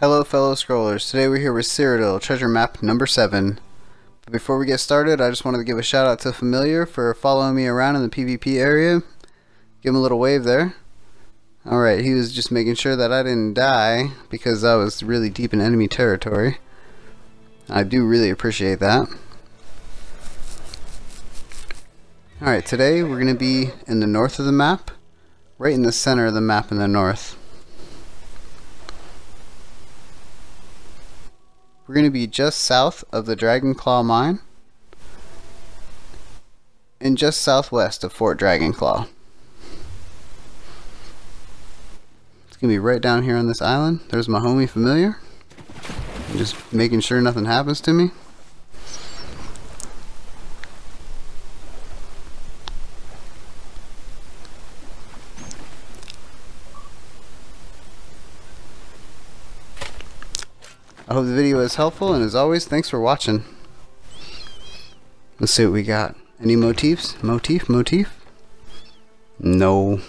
Hello fellow scrollers, today we're here with Cyrodiil, treasure map number 7. But before we get started, I just wanted to give a shout out to Familiar for following me around in the PvP area. Give him a little wave there. Alright, he was just making sure that I didn't die because I was really deep in enemy territory. I do really appreciate that. Alright, today we're going to be in the north of the map, right in the center of the map in the north. We're going to be just south of the Dragonclaw mine and just southwest of Fort Dragonclaw. It's going to be right down here on this island. There's my homie familiar. Just making sure nothing happens to me. I hope the video was helpful, and as always, thanks for watching. Let's see what we got. Any motifs? Motif? Motif? No.